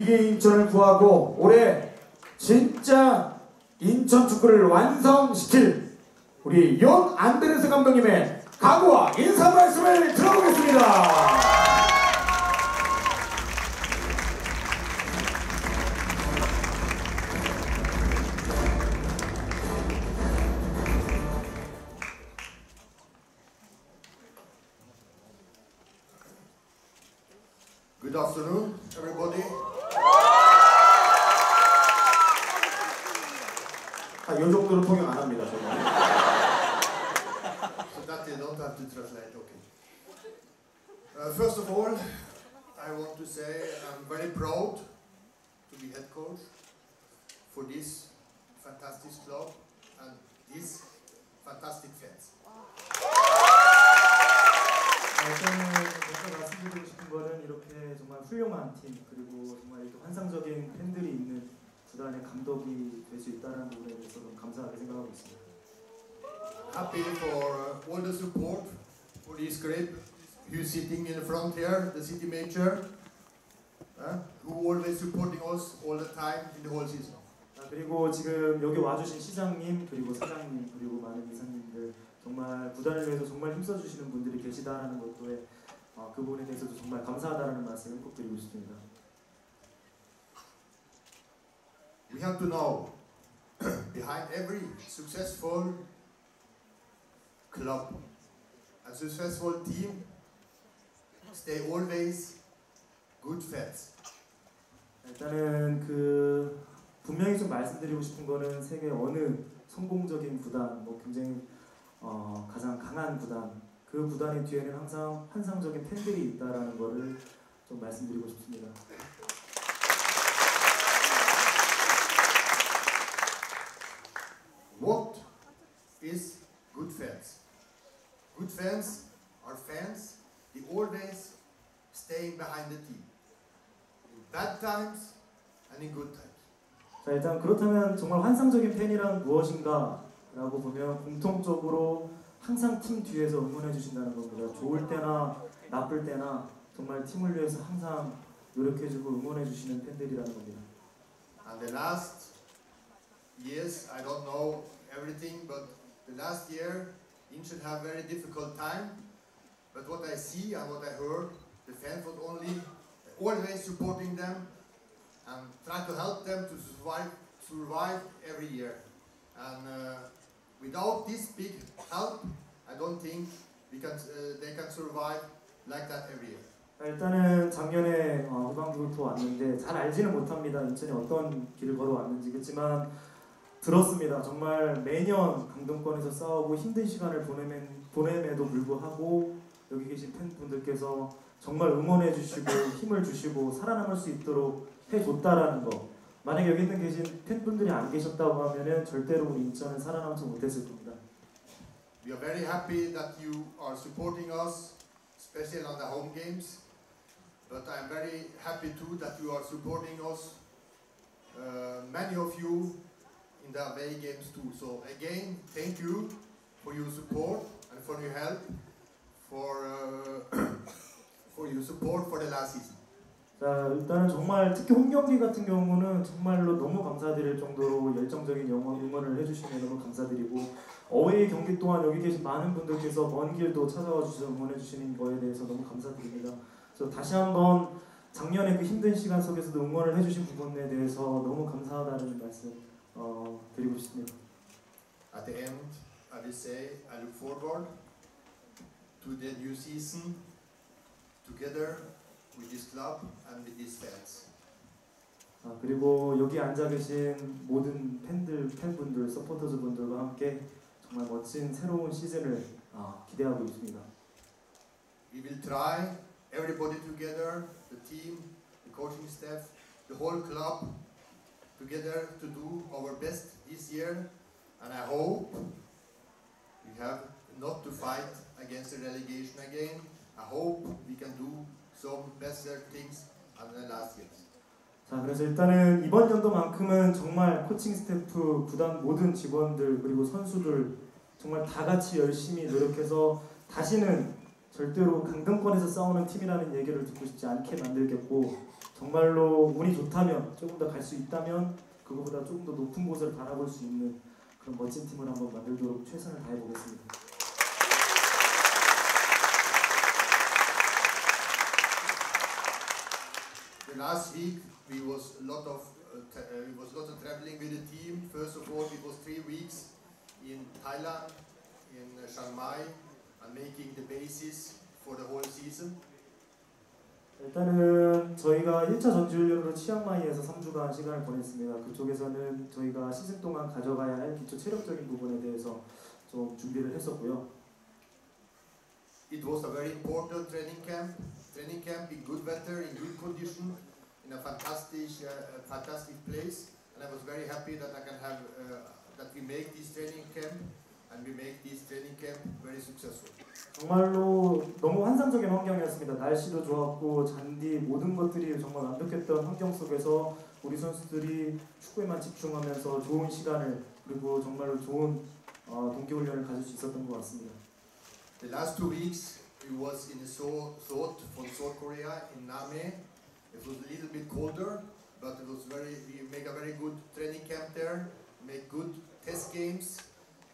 이게 인천을 구하고 올해 진짜 인천 축구를 완성시킬 우리 yon 안드레스 감독님의 각오와 인사 말씀을 들어보겠습니다. Good everybody. 아, 요 정도로 통역 안 합니다. 정말. So that you don't have to translate, okay. Uh, first of all, I want to say I'm very proud to be head coach for this fantastic club and these fantastic fans. 아, 먼저 말씀드리고 싶은 거는 이렇게 정말 훌륭한 팀 그리고 정말 이렇게 환상적인 팬들이 있는 구단의 감독이 될 수 있다는 부분에 대해서 Happy for uh, all the support for this group who's sitting in the front here, the city major, uh, who always supporting us all the time in the whole season. 아, 그리고 지금 여기 와주신 시장님 그리고 사장님 그리고 많은 이사님들 정말 구단을 위해서 정말 힘써주시는 분들이 계시다라는 것도에 어, 그 부분에 대해서도 정말 감사하다는 말씀을 꼭 드리고 싶습니다. We have to know behind every successful club, a successful team, stay always good fans. 일단은 그 분명히 좀 말씀드리고 싶은 거는 세계 어느 성공적인 구단, 뭐 굉장히 어, 가장 강한 구단, 그 구단의 뒤에는 항상 환상적인 팬들이 있다라는 거를 좀 말씀드리고 싶습니다. What is good fans? Good fans are fans, they always staying behind the team. In bad times and in good times. 자 일단 그렇다면 정말 환상적인 팬이란 무엇인가 라고 보면 공통적으로 항상 팀 뒤에서 응원해 주신다는 겁니다. 좋을 때나 나쁠 때나 정말 팀을 위해서 항상 노력해 주고 응원해 주시는 팬들이라는 겁니다. And the last years, I don't know everything, but the last year, Incheon have very difficult time. But what I see and what I heard, the fans was only always supporting them and try to help them to survive, survive every year. And uh, without this big help, I don't think we can, uh, they can survive like that every year. 일단은 작년에 어, 후반부부터 왔는데 잘 알지는 못합니다. 인천이 어떤 길을 걸어왔는지 그렇지만 들었습니다. 정말 매년 강등권에서 싸우고 힘든 시간을 보내면, 보냄에도 불구하고 여기 계신 팬분들께서 정말 응원해 주시고 힘을 주시고 살아남을 수 있도록 해줬다라는 거 만약에 여기 있는 계신 팬분들이 안 계셨다고 하면은 절대로 우리 인천은 살아남지 못했을 겁니다. We are very happy that you are supporting us, especially on the home games. But I'm very happy too that you are supporting us, uh, many of you, in the away games too. So again, thank you for your support and for your help, for uh, for your support for the last season. 자 일단은 정말 특히 홈 경기 같은 경우는 정말로 너무 감사드릴 정도로 열정적인 영원 응원을 해주시면 너무 감사드리고 어웨이 경기 동안 여기 계신 많은 분들께서 먼 길도 찾아와 주셔서 응원해 주시는 거에 대해서 너무 감사드립니다. 그래서 다시 한번 작년에 그 힘든 시간 속에서도 응원을 해주신 부분에 대해서 너무 감사하다는 말씀 어, 드리고 싶습니다. At the end, I will say I look forward to the new season together with this club and with these fans. 아, 그리고 여기 앉아 계신 모든 팬들, 팬분들, 서포터즈 분들과 함께 정말 멋진 새로운 시즌을 아, 기대하고 있습니다. We will try everybody together, the team, the coaching staff, the whole club together to do our best this year. And I hope we have not to fight against the relegation again. I hope we can do some better things than last years. 자, 그래서 일단은 이번 연도만큼은 정말 코칭 스태프, 구단 모든 직원들 그리고 선수들 정말 다 같이 열심히 노력해서 다시는 절대로 강등권에서 싸우는 팀이라는 얘기를 듣고 싶지 않게 만들겠고 정말로 운이 좋다면 조금 더 갈 수 있다면 그거보다 조금 더 높은 곳을 바라볼 수 있는 그런 멋진 팀을 한번 만들도록 최선을 다해 보겠습니다. Last week we was a lot of uh, uh, it was a lot of traveling with the team. First of all, it was three weeks in Thailand, in uh, Chiang Mai, and making the basis for the whole season. 일단은 저희가 1차 전지훈련으로 치앙마이에서 3주간 시간을 보냈습니다. 그쪽에서는 저희가 시즌 동안 가져가야 할 기초 체력적인 부분에 대해서 좀 준비를 했었고요. It was a very important training camp. Training camp in good weather, in good condition, in a fantastic, uh, fantastic place. And I was very happy that I can have uh, that we make this training camp and we make this training camp very successful. 정말로 너무 환상적인 환경이었습니다. 날씨도 좋았고 잔디 모든 것들이 정말 완벽했던 환경 속에서 우리 선수들이 축구에만 집중하면서 좋은 시간을 그리고 정말로 좋은 어, 동기훈련을 가질 수 있었던 것 같습니다. The last two weeks it was in Seoul, Seoul from South Korea in Name. It was a little bit colder, but it was very. We make a very good training camp there, make good test games,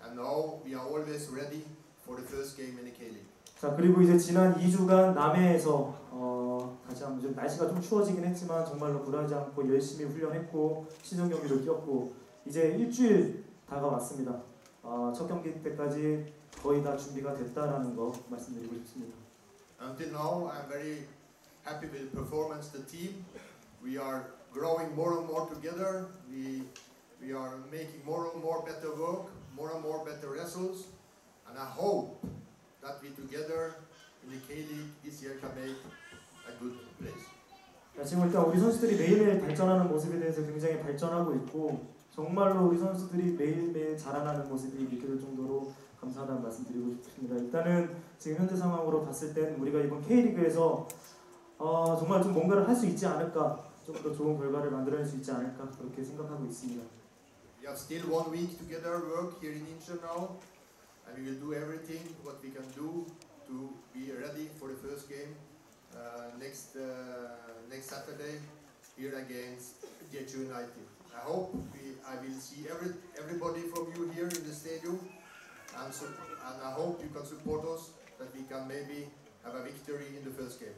and now we are always ready for the first game in the K League. 자 그리고 이제 지난 2주간 남해에서 어, 다시 한번 좀 날씨가 좀 추워지긴 했지만 정말로 굴하지 않고 열심히 훈련했고 시즌 경기도 뛰었고 이제 일주일 다가왔습니다. 어, 첫 경기 때까지 거의 다 준비가 됐다라는 거 말씀드리고 싶습니다. Until now, I'm very happy with the performance the team. We are growing more and more together. We we are making more and more better work, more and more better results, and I hope that we together in the K League this year can make a good place. 자, 지금 일단 우리 선수들이 매일매일 발전하는 모습에 대해서 굉장히 발전하고 있고 정말로 우리 선수들이 매일매일 자라나는 모습이 느껴질 정도로 감사하다는 말씀 드리고 싶습니다. 일단은 지금 현재 상황으로 봤을 땐 우리가 이번 K리그에서 어, 정말 좀 뭔가를 할 수 있지 않을까 좀 더 좋은 결과를 만들어낼 수 있지 않을까 그렇게 생각하고 있습니다. Have still one week together work here in Incheon now, and we will do everything what we can do to be ready for the first game uh, next uh, next Saturday here against Jeju United. I hope we, I will see every everybody from you here in the stadium, and so, and I hope you can support us that we can maybe have a victory in the first game.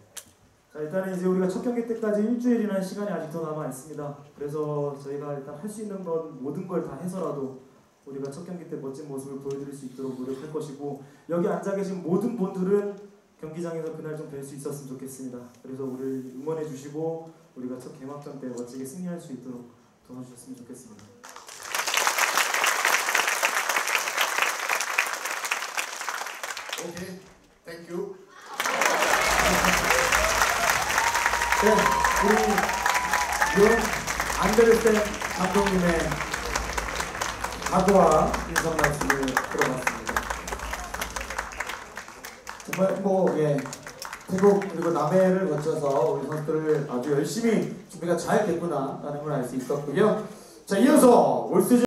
자 일단은 이제 우리가 첫 경기 때까지 일주일이나 시간이 아직 더 남아 있습니다. 그래서 저희가 일단 할 수 있는 건 모든 걸 다 해서라도 우리가 첫 경기 때 멋진 모습을 보여드릴 수 있도록 노력할 것이고 여기 앉아 계신 모든 분들은 경기장에서 그날 좀 뵐 수 있었으면 좋겠습니다. 그래서 우리를 응원해 주시고 우리가 첫 개막전 때 멋지게 승리할 수 있도록 도와주셨으면 좋겠습니다. Thank you. 네, 우리 용 안데르센 감독님의 각오와 인사 말씀을 들어봤습니다. 정말 뭐 예, 태국 그리고 남해를 거쳐서 우리 선수들을 아주 열심히 준비가 잘 됐구나라는 걸 알 수 있었고요. 자, 이어서 올 시즌